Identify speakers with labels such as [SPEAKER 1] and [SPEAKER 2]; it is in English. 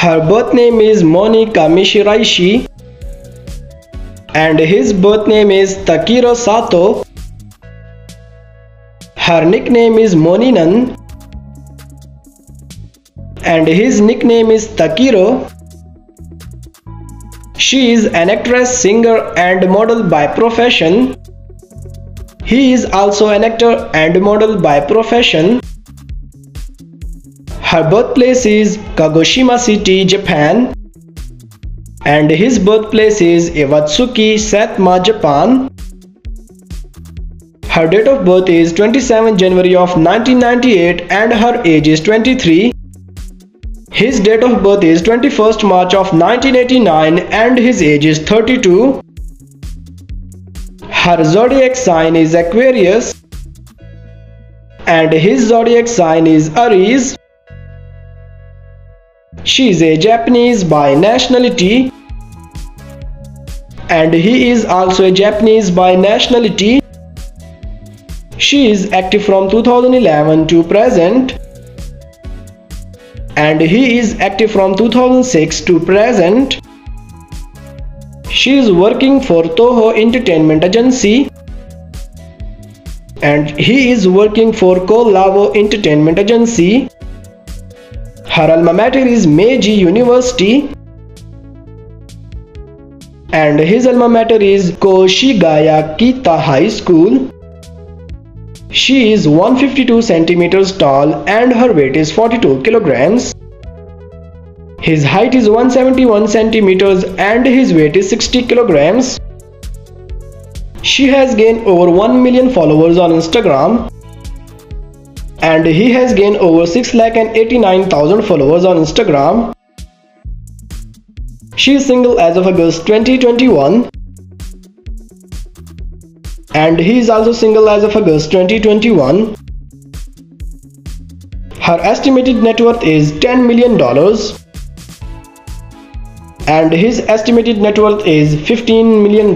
[SPEAKER 1] Her birth name is Mone Kamishiraishi and his birth name is Takeru Satoh. Her nickname is Moninan and his nickname is Takeru. She is an actress, singer and model by profession. He is also an actor and model by profession. Her birthplace is Kagoshima City, Japan. And his birthplace is Iwatsuki, Saitama, Japan. Her date of birth is 27 January of 1998 and her age is 23. His date of birth is 21st March of 1989 and his age is 32. Her zodiac sign is Aquarius and his zodiac sign is Aries. She is a Japanese by nationality and he is also a Japanese by nationality. She is active from 2011 to present and he is active from 2006 to present. She is working for Toho Entertainment Agency and he is working for Kolavo Entertainment Agency. Her alma mater is Meiji University and his alma mater is Koshigaya Kita High School. She is 152 centimeters tall and her weight is 42 kilograms. His height is 171 centimeters and his weight is 60 kilograms. She has gained over 1 million followers on Instagram and he has gained over 6,89,000 followers on Instagram. She is single as of August 2021 and he is also single as of August 2021. Her estimated net worth is $10 million and his estimated net worth is $15 million.